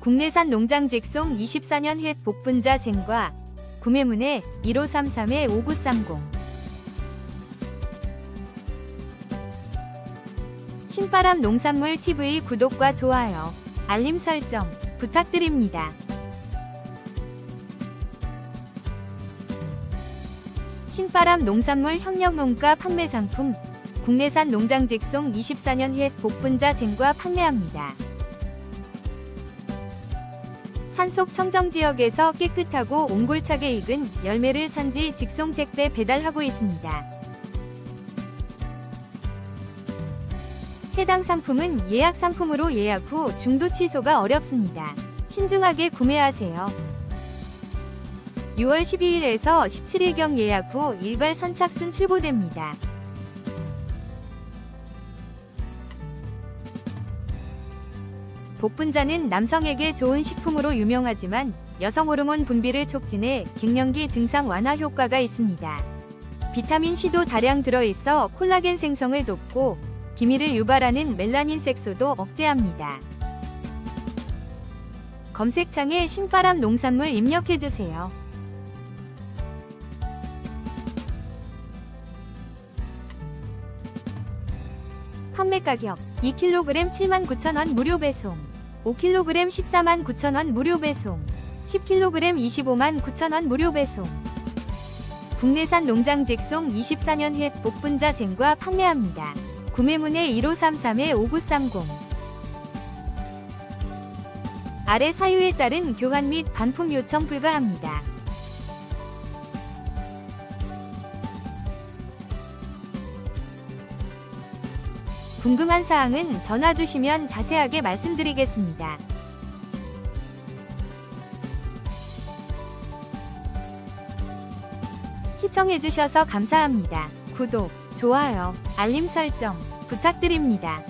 국내산 농장 직송 24년 횟 복분자 생과 구매문의 1533-5930 신바람 농산물 TV 구독과 좋아요, 알림 설정 부탁드립니다. 신바람 농산물 협력농가 판매 상품 국내산 농장 직송 24년 횟 복분자 생과 판매합니다. 산속 청정 지역에서 깨끗하고 옹골차게 익은 열매를 산지 직송 택배 배달하고 있습니다. 해당 상품은 예약 상품으로 예약 후 중도 취소가 어렵습니다. 신중하게 구매하세요. 6월 12일에서 17일경 예약 후 일괄 선착순 출고됩니다. 복분자는 남성에게 좋은 식품으로 유명하지만 여성 호르몬 분비를 촉진해 갱년기 증상 완화 효과가 있습니다. 비타민C도 다량 들어있어 콜라겐 생성을 돕고 기미를 유발하는 멜라닌 색소도 억제합니다. 검색창에 신바람 농산물 입력해주세요. 판매 가격 2kg 79,000원 무료 배송 5kg 149,000원 무료 배송 10kg 259,000원 무료 배송 국내산 농장 직송 24년 횟 복분자 생과 판매합니다. 구매문의 1533-5930 아래 사유에 따른 교환 및 반품 요청 불가합니다. 궁금한 사항은 전화 주시면 자세하게 말씀드리겠습니다. 시청해주셔서 감사합니다. 구독, 좋아요, 알림 설정 부탁드립니다.